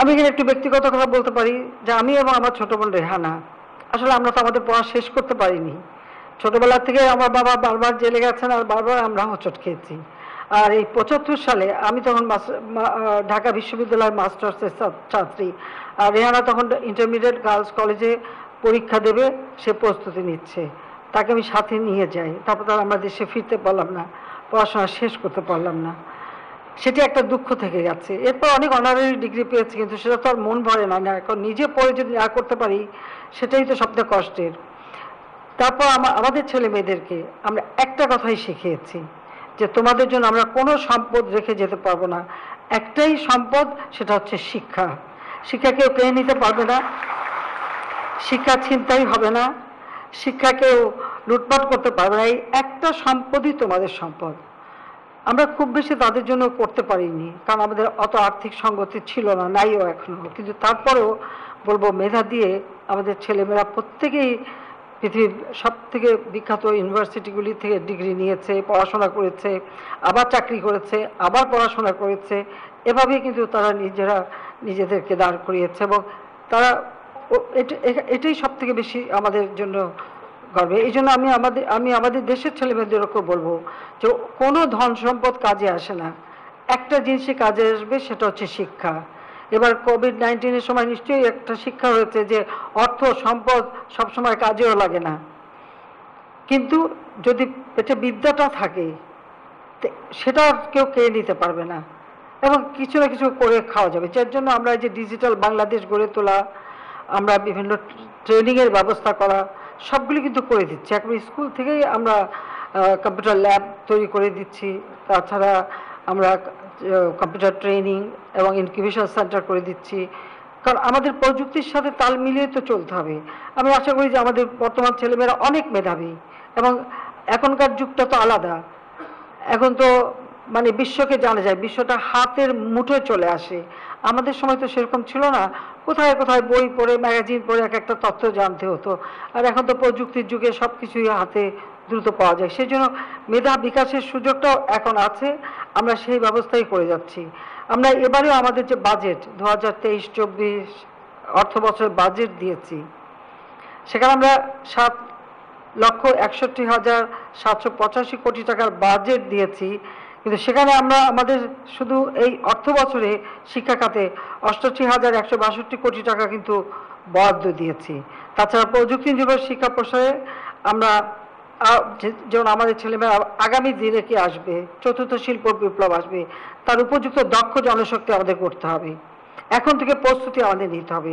আমি এখানে একটু ব্যক্তিগত কথা বলতে পারি যে আমি এবং আমার ছোট বোন রেহানা, আসলে আমরা তো আমাদের পড়া শেষ করতে পারিনি। ছোটবেলা থেকে আমার বাবা বারবার জেলে গেছেন আর বারবার আমরা হোঁচট খেয়েছি। আর এই পঁচাত্তর সালে আমি তখন ঢাকা বিশ্ববিদ্যালয়ের মাস্টার্সের ছাত্রী। আর রেহানা তখন ইন্টারমিডিয়েট গার্লস কলেজে পরীক্ষা দেবে, সে প্রস্তুতি নিচ্ছে। তাকে আমি সাথে নিয়ে যাই। তারপর তার আমরা দেশে ফিরতে পারলাম না, পড়াশোনা শেষ করতে পারলাম না। সেটি একটা দুঃখ থেকে গেছে এরপর অনেক অনারারি ডিগ্রি পেয়েছি, কিন্তু সেটা তো আর মন ভরে না না, এখন নিজে পড়ে যদি না করতে পারি, সেটাই তো সবচেয়ে কষ্টের। তারপর আমা- আমাদের ছেলে মেয়েদেরকে আমরা একটা কথাই শিখিয়েছি, যে তোমাদের জন্য আমরা কোনো সম্পদ রেখে যেতে পারব না। একটাই সম্পদ, সেটা হচ্ছে শিক্ষা। শিক্ষা কেউ পেয়ে নিতে পারবে না, শিক্ষা ছিনতাই হবে না, শিক্ষা কেউ লুটপাট করতে পারবে না। এই একটা সম্পদই তোমাদের সম্পদ। আমরা খুব বেশি তাদের জন্য করতে পারিনি, কারণ আমাদের অত আর্থিক সঙ্গতি ছিল না, নাইও এখনও। কিন্তু তারপরেও বলব, মেধা দিয়ে আমাদের ছেলেমেয়েরা প্রত্যেকেই পৃথিবীর সব থেকে বিখ্যাত ইউনিভার্সিটিগুলি থেকে ডিগ্রি নিয়েছে, পড়াশোনা করেছে, আবার চাকরি করেছে, আবার পড়াশোনা করেছে। এভাবেই কিন্তু তারা নিজেরা নিজেদেরকে দাঁড় করিয়েছে এবং তারা এটাই সব থেকে বেশি আমাদের জন্য গর্বে। এই জন্য আমি আমাদের আমি আমাদের দেশের ছেলে ছেলেমেয়েদেরকে বলব যে কোনো ধন সম্পদ কাজে আসে না। একটা জিনিসই কাজে আসবে, সেটা হচ্ছে শিক্ষা। এবার কোভিড নাইন্টিনের সময় নিশ্চয়ই একটা শিক্ষা হয়েছে যে অর্থ সম্পদ সবসময় কাজেও লাগে না। কিন্তু যদি পেটে বিদ্যাটা থাকে সেটা কেউ কেড়ে নিতে পারবে না। এবং কিছু না কিছু করে খাওয়া যাবে। যার জন্য আমরা এই যে ডিজিটাল বাংলাদেশ গড়ে তোলা, আমরা বিভিন্ন ট্রেনিংয়ের ব্যবস্থা করা সবগুলি কিন্তু করে দিচ্ছি। এখন স্কুল থেকেই আমরা কম্পিউটার ল্যাব তৈরি করে দিচ্ছি। তাছাড়া আমরা কম্পিউটার ট্রেনিং এবং ইনকিউবেশন সেন্টার করে দিচ্ছি। কারণ আমাদের প্রযুক্তির সাথে তাল মিলিয়ে তো চলতে হবে। আমি আশা করি যে আমাদের বর্তমান ছেলেমেয়েরা অনেক মেধাবী এবং এখনকার যুগটা তো আলাদা। এখন তো মানে বিশ্বকে জানা যায়, বিশ্বটা হাতের মুঠোয় চলে আসে। আমাদের সময় তো সেরকম ছিল না। কোথায় কোথায় বই পড়ে, ম্যাগাজিন পড়ে, এক একটা তথ্য জানতে হতো। আর এখন তো প্রযুক্তির যুগে সব কিছুই হাতে দ্রুত পাওয়া যায়। সেই জন্য মেধা বিকাশের সুযোগটাও এখন আছে। আমরা সেই ব্যবস্থাই করে যাচ্ছি। আমরা এবারেও আমাদের যে বাজেট দু হাজার তেইশ, চব্বিশ অর্থ বছরের বাজেট দিয়েছি, সেখানে আমরা সাত লক্ষ একষট্টি হাজার সাতশো পঁচাশি কোটি টাকার বাজেট দিয়েছি। কিন্তু সেখানে আমরা আমাদের শুধু এই অর্থ বছরে শিক্ষা খাতে অষ্টাশি হাজার একশো বাষট্টি কোটি টাকা কিন্তু বরাদ্দ দিয়েছি। তাছাড়া প্রযুক্তি নির্ভর শিক্ষা প্রসারে আমরা যেমন আমাদের ছেলেমেয়েরা আগামী দিনে কি আসবে, চতুর্থ শিল্প বিপ্লব আসবে, তার উপযুক্ত দক্ষ জনশক্তি আমাদের করতে হবে। এখন থেকে প্রস্তুতি আমাদের নিতে হবে।